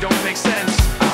don't make sense.